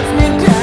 lets me down.